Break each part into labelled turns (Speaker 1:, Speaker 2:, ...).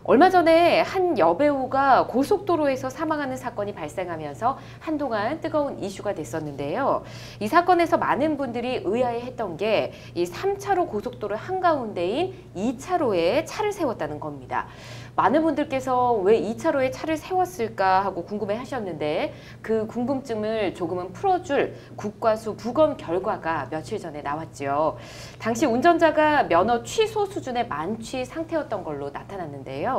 Speaker 1: 자, 얼마 전에 한 여배우가 고속도로에서 사망하는 사건이 발생하면서 한동안 뜨거운 이슈가 됐었는데요. 이 사건에서 많은 분들이 의아해했던 게 이 3차로 고속도로 한가운데인 2차로에 차를 세웠다는 겁니다. 많은 분들께서 왜 2차로에 차를 세웠을까 하고 궁금해 하셨는데 그 궁금증을 조금은 풀어줄 국과수 부검 결과가 며칠 전에 나왔지요. 당시 운전자가 면허 취소 수준의 만취 상태였던 걸로 나타났는데요.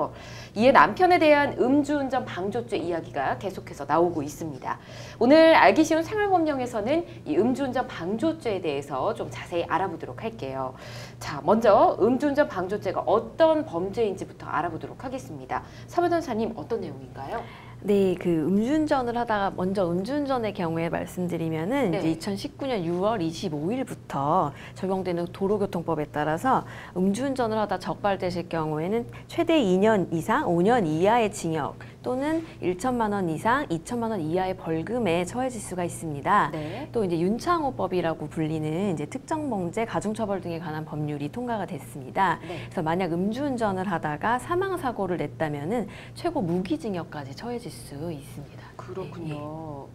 Speaker 1: 이에 남편에 대한 음주운전 방조죄 이야기가 계속해서 나오고 있습니다. 오늘 알기 쉬운 생활법령에서는 이 음주운전 방조죄에 대해서 좀 자세히 알아보도록 할게요. 자, 먼저 음주운전 방조죄가 어떤 범죄인지부터 알아보도록 하겠습니다. 사 변호사님 어떤 내용인가요?
Speaker 2: 네, 그 음주운전을 하다가 먼저 음주운전의 경우에 말씀드리면은
Speaker 1: 네.
Speaker 2: 이제 2019년 6월 25일부터 적용되는 도로교통법에 따라서 음주운전을 하다 적발되실 경우에는 최대 2년 이상 5년 이하의 징역 또는 1천만 원 이상 2천만 원 이하의 벌금에 처해질 수가 있습니다.
Speaker 1: 네.
Speaker 2: 또 이제 윤창호법이라고 불리는 이제 특정 범죄 가중처벌 등에 관한 법률이 통과가 됐습니다.
Speaker 1: 네.
Speaker 2: 그래서 만약 음주운전을 하다가 사망 사고를 냈다면은 최고 무기징역까지 처해질 수 있습니다.
Speaker 1: 그렇군요.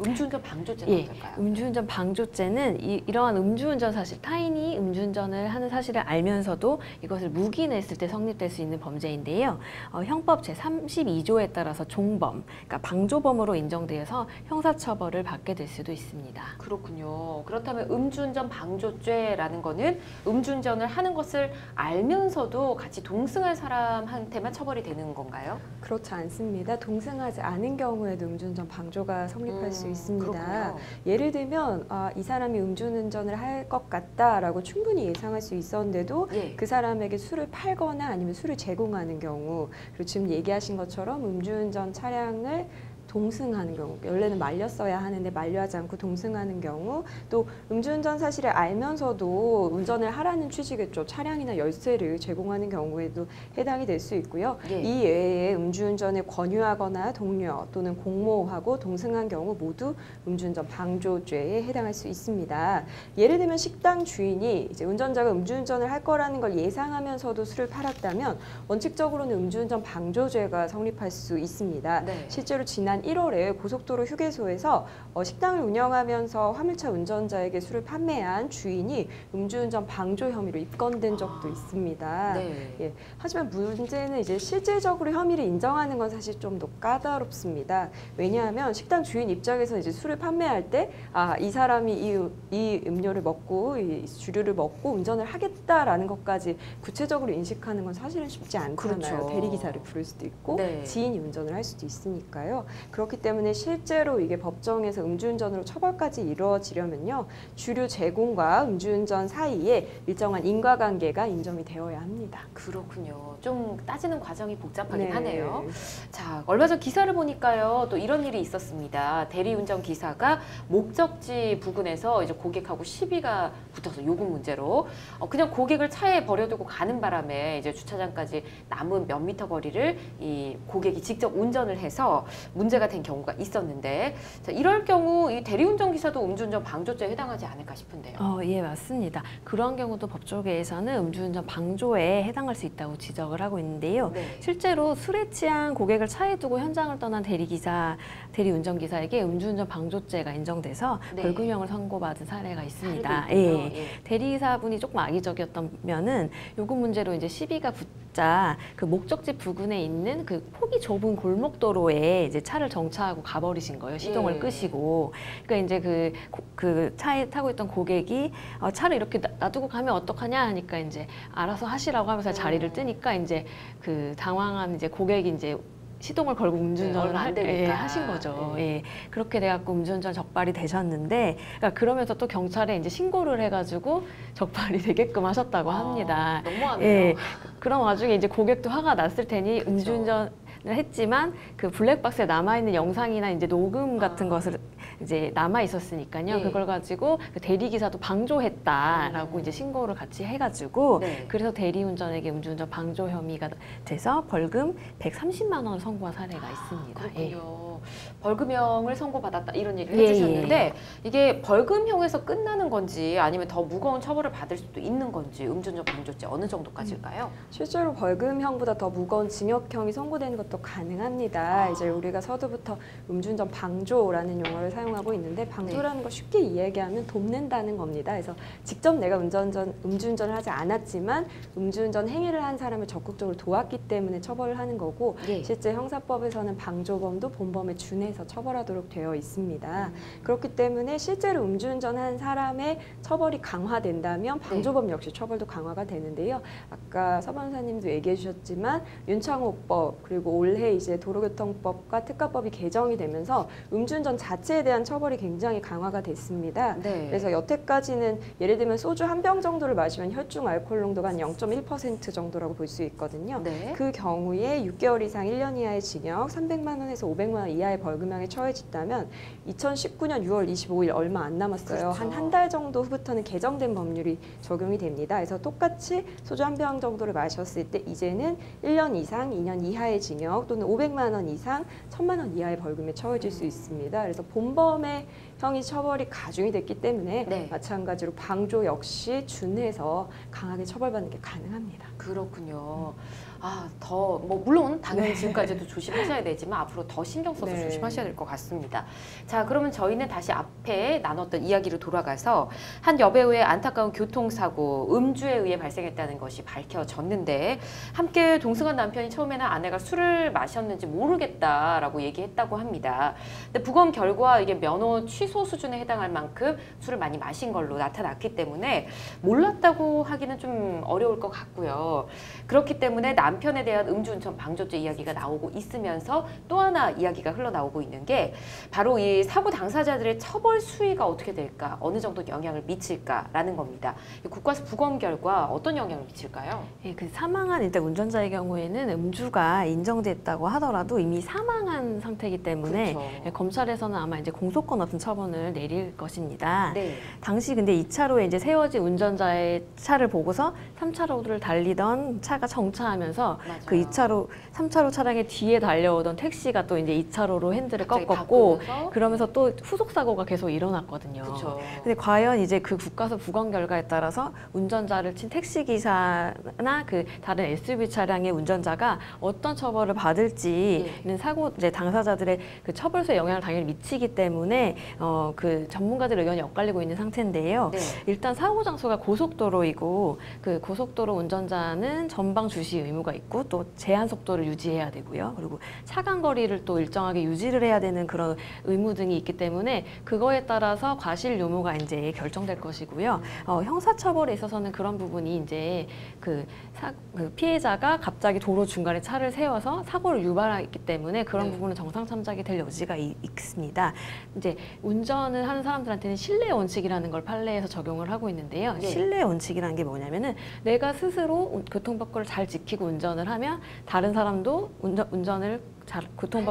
Speaker 1: 음주운전 방조죄는
Speaker 2: 예,
Speaker 1: 어떨까요?
Speaker 2: 음주운전 방조죄는 이, 이러한 음주운전 사실 타인이 음주운전을 하는 사실을 알면서도 이것을 묵인했을 때 성립될 수 있는 범죄인데요. 어, 형법 제 32조에 따라서 종범, 그러니까 방조범으로 인정되어서 형사처벌을 받게 될 수도 있습니다.
Speaker 1: 그렇군요. 그렇다면 음주운전 방조죄라는 거는 음주운전을 하는 것을 알면서도 같이 동승할 사람한테만 처벌이 되는 건가요?
Speaker 3: 그렇지 않습니다. 동승 하지 않은 경우에도 음주운전 방조가 성립할 수
Speaker 1: 음,
Speaker 3: 있습니다.
Speaker 1: 그렇군요.
Speaker 3: 예를 들면 아, 이 사람이 음주운전을 할 것 같다라고 충분히 예상할 수 있었는데도
Speaker 1: 예.
Speaker 3: 그 사람에게 술을 팔거나 아니면 술을 제공하는 경우 그리고 지금 얘기하신 것처럼 음주운전 차량을 동승하는 경우 원래는 말렸어야 하는데 말려하지 않고 동승하는 경우 또 음주운전 사실을 알면서도 운전을 하라는 취지겠죠 차량이나 열쇠를 제공하는 경우에도 해당이 될 수 있고요
Speaker 1: 예.
Speaker 3: 이 외에 음주운전을 권유하거나 독려 또는 공모하고 동승한 경우 모두 음주운전 방조죄에 해당할 수 있습니다. 예를 들면 식당 주인이 이제 운전자가 음주운전을 할 거라는 걸 예상하면서도 술을 팔았다면 원칙적으로는 음주운전 방조죄가 성립할 수 있습니다.
Speaker 1: 네.
Speaker 3: 실제로 지난 1월에 고속도로 휴게소에서 어, 식당을 운영하면서 화물차 운전자에게 술을 판매한 주인이 음주운전 방조 혐의로 입건된 적도 있습니다.
Speaker 1: 네.
Speaker 3: 예, 하지만 문제는 이제 실질적으로 혐의를 인정하는 건 사실 좀 더 까다롭습니다. 왜냐하면 식당 주인 입장에서 이제 술을 판매할 때, 아, 이 사람이 이, 음- 이 음료를 먹고, 이 주류를 먹고 운전을 하겠다라는 것까지 구체적으로 인식하는 건 사실은 쉽지 않잖아요.
Speaker 1: 그렇죠.
Speaker 3: 대리기사를 부를 수도 있고,
Speaker 1: 네.
Speaker 3: 지인이 운전을 할 수도 있으니까요. 그렇기 때문에 실제로 이게 법정에서 음주운전으로 처벌까지 이루어지려면요. 주류 제공과 음주운전 사이에 일정한 인과관계가 인정이 되어야 합니다.
Speaker 1: 그렇군요. 좀 따지는 과정이 복잡하긴
Speaker 3: 네.
Speaker 1: 하네요. 자, 얼마 전 기사를 보니까요. 또 이런 일이 있었습니다. 대리운전 기사가 목적지 부근에서 이제 고객하고 시비가 붙어서 요금 문제로 어, 그냥 고객을 차에 버려두고 가는 바람에 이제 주차장까지 남은 몇 미터 거리를 이 고객이 직접 운전을 해서 문제 가 된 경우가 있었는데 자, 이럴 경우 이 대리운전 기사도 음주운전 방조죄에 해당하지 않을까 싶은데요.
Speaker 2: 어, 예, 맞습니다. 그런 경우도 법조계에서는 음주운전 방조에 해당할 수 있다고 지적을 하고 있는데요.
Speaker 1: 네.
Speaker 2: 실제로 술에 취한 고객을 차에 두고 현장을 떠난 대리기사, 대리운전기사에게 음주운전 방조죄가 인정돼서
Speaker 1: 네.
Speaker 2: 벌금형을 선고받은 사례가 있습니다. 예.
Speaker 1: 예.
Speaker 2: 대리기사분이 조금 악의적이었다면은 요금 문제로 이제 시비가 붙자 그 목적지 부근에 있는 그 폭이 좁은 골목도로에 이제 차를 정차하고 가버리신 거예요. 시동을
Speaker 1: 예.
Speaker 2: 끄시고. 그러니까 이제 그, 고- 그 차에 타고 있던 고객이 어, 차를 이렇게 놔- 놔두고 가면 어떡하냐 하니까 이제 알아서 하시라고 하면서 자리를
Speaker 1: 음.
Speaker 2: 뜨니까 이제 그 당황한 이제 고객이 이제 시동을 걸고 음주운전을 할-
Speaker 1: 되니까.
Speaker 2: 예, 하신 거죠.
Speaker 1: 네.
Speaker 2: 예. 그렇게 돼갖고 음주운전 적발이 되셨는데, 그러니까 그러면서 또 경찰에 이제 신고를 해가지고 적발이 되게끔 하셨다고 합니다.
Speaker 1: 아, 너무하네요.
Speaker 2: 예. 그런 와중에 이제 고객도 화가 났을 테니
Speaker 1: 그쵸.
Speaker 2: 음주운전을 했지만 그 블랙박스에 남아 있는 영상이나 이제 녹음 같은
Speaker 1: 아.
Speaker 2: 것을 이제 남아 있었으니까요.
Speaker 1: 예.
Speaker 2: 그걸 가지고 그 대리 기사도 방조했다라고
Speaker 1: 음.
Speaker 2: 이제 신고를 같이 해가지고
Speaker 1: 네.
Speaker 2: 그래서 대리운전에게 음주운전 방조 혐의가 돼서 벌금 130만 원을 선고한 사례가 있습니다. 예.
Speaker 1: 그렇군요. 어, 벌금형을 선고받았다 이런 얘기를
Speaker 2: 예,
Speaker 1: 해주셨는데 이게 벌금형에서 끝나는 건지 아니면 더 무거운 처벌을 받을 수도 있는 건지 음주운전 방조죄 어느 정도까지일까요?
Speaker 3: 실제로 벌금형보다 더 무거운 징역형이 선고되는 것도 가능합니다.
Speaker 1: 아.
Speaker 3: 이제 우리가 서두부터 음주운전 방조라는 용어를 사용하고 있는데 방조라는 걸 쉽게 이야기하면 돕는다는 겁니다. 그래서 직접 내가 운전전 음주운전을 하지 않았지만 음주운전 행위를 한 사람을 적극적으로 도왔기 때문에 처벌을 하는 거고
Speaker 1: 예.
Speaker 3: 실제 형사법에서는 방조범도 본범 에 준해서 처벌하도록 되어 있습니다. 그렇기 때문에 실제로 음주운전한 사람의 처벌이 강화된다면 방조범 역시 처벌도 강화가 되는데요. 아까 서 변호사님도 얘기해 주셨지만 윤창호법 그리고 올해 이제 도로교통법과 특가법이 개정이 되면서 음주운전 자체에 대한 처벌이 굉장히 강화가 됐습니다.
Speaker 1: 네.
Speaker 3: 그래서 여태까지는 예를 들면 소주 한 병 정도를 마시면 혈중 알코올 농도가 한 0.1% 정도라고 볼 수 있거든요.
Speaker 1: 네.
Speaker 3: 그 경우에 6개월 이상 1년 이하의 징역, 300만 원에서 500만 원 이하의 벌금형에 처해진다면 2019년 6월 25일 얼마 안 남았어요.
Speaker 1: 그렇죠.
Speaker 3: 한한 달 정도 후부터는 개정된 법률이 적용이 됩니다. 그래서 똑같이 소주 한 병 정도를 마셨을 때 이제는 1년 이상 2년 이하의 징역 또는 500만 원 이상 1000만 원 이하의 벌금에 처해질 수 있습니다. 그래서 본범의 형이 처벌이 가중이 됐기 때문에
Speaker 1: 네.
Speaker 3: 마찬가지로 방조 역시 준해서 강하게 처벌받는 게 가능합니다.
Speaker 1: 그렇군요. 아, 더, 뭐, 물론 당연히 지금까지도 조심하셔야 되지만 앞으로 더 신경 써서
Speaker 3: 네.
Speaker 1: 조심하셔야 될 것 같습니다. 자, 그러면 저희는 다시 앞에 나눴던 이야기로 돌아가서 한 여배우의 안타까운 교통사고, 음주에 의해 발생했다는 것이 밝혀졌는데 함께 동승한 남편이 처음에는 아내가 술을 마셨는지 모르겠다라고 얘기했다고 합니다. 근데 부검 결과 이게 면허 취소 수준에 해당할 만큼 술을 많이 마신 걸로 나타났기 때문에 몰랐다고 하기는 좀 어려울 것 같고요. 그렇기 때문에 남 편에 대한 음주운전 방조죄 이야기가 나오고 있으면서 또 하나 이야기가 흘러나오고 있는 게 바로 이 사고 당사자들의 처벌 수위가 어떻게 될까, 어느 정도 영향을 미칠까라는 겁니다. 이 국과수 부검 결과 어떤 영향을 미칠까요?
Speaker 2: 예, 그 사망한 일단 운전자의 경우에는 음주가 인정됐다고 하더라도 이미 사망한 상태이기 때문에
Speaker 1: 그렇죠.
Speaker 2: 예, 검찰에서는 아마 이제 공소권 없는 처분을 내릴 것입니다.
Speaker 1: 네.
Speaker 2: 당시 근데 2차로에 이제 세워진 운전자의 차를 보고서 3차로를 달리던 차가 정차하면서
Speaker 1: 맞아요.
Speaker 2: 그 2차로, 3차로 차량의 뒤에 달려오던 택시가 또 이제 2차로로 핸들을 꺾었고 그러면서 또 후속 사고가 계속 일어났거든요.
Speaker 1: 그렇죠.
Speaker 2: 근데 과연 이제 그 국가서 부검 결과에 따라서 운전자를 친 택시 기사나 그 다른 SUV 차량의 운전자가 어떤 처벌을 받을지는 사고 이제 당사자들의 그 처벌수에 영향을 당연히 미치기 때문에 어 그 전문가들 의견이 엇갈리고 있는 상태인데요.
Speaker 1: 네.
Speaker 2: 일단 사고 장소가 고속도로이고 그 고속도로 운전자는 전방 주시 의무가 있고 또 제한 속도를 유지해야 되고요. 그리고 차간 거리를 또 일정하게 유지를 해야 되는 그런 의무 등이 있기 때문에 그거에 따라서 과실 유무가 이제 결정될 것이고요. 어, 형사처벌에 있어서는 그런 부분이 이제 그, 사, 그 피해자가 갑자기 도로 중간에 차를 세워서 사고를 유발했기 때문에 그런
Speaker 1: 네.
Speaker 2: 부분은 정상 참작이 될 여지가 이- 있습니다. 이제 운전을 하는 사람들한테는 신뢰 원칙이라는 걸 판례에서 적용을 하고 있는데요.
Speaker 1: 네.
Speaker 2: 신뢰 원칙이라는 게 뭐냐면은 내가 스스로 운- 교통법규를 잘 지키고 운전을 하면 다른 사람도 운전, 운전을 잘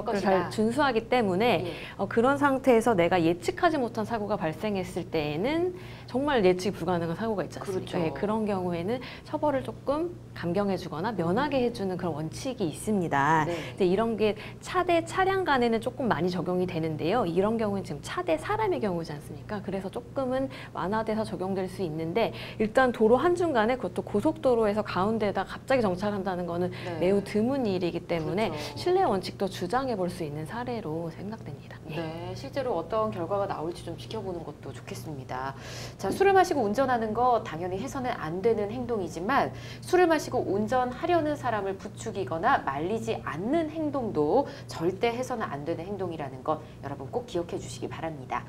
Speaker 1: 것이다.
Speaker 2: 잘 준수하기 때문에
Speaker 1: 예.
Speaker 2: 어, 그런 상태에서 내가 예측하지 못한 사고가 발생했을 때에는 정말 예측 불가능한 사고가 있지 않습니까?
Speaker 1: 그렇죠.
Speaker 2: 예, 그런 경우에는 처벌을 조금 감경해주거나 면하게 해주는 그런 원칙이 있습니다.
Speaker 1: 네.
Speaker 2: 근데 이런 게 차 대 차량 간에는 조금 많이 적용이 되는데요. 이런 경우는 지금 차 대 사람의 경우지 않습니까? 그래서 조금은 완화돼서 적용될 수 있는데 일단 도로 한중간에 그것도 고속도로에서 가운데다 갑자기 정차한다는 거는
Speaker 1: 네.
Speaker 2: 매우 드문 일이기 때문에
Speaker 1: 그렇죠.
Speaker 2: 신뢰 원칙 도 주장해 볼 수 있는 사례로 생각됩니다. 예.
Speaker 1: 네, 실제로 어떤 결과가 나올지 좀 지켜보는 것도 좋겠습니다. 자, 술을 마시고 운전하는 거 당연히 해서는 안 되는 행동이지만 술을 마시고 운전하려는 사람을 부추기거나 말리지 않는 행동도 절대 해서는 안 되는 행동이라는 것 여러분 꼭 기억해 주시기 바랍니다.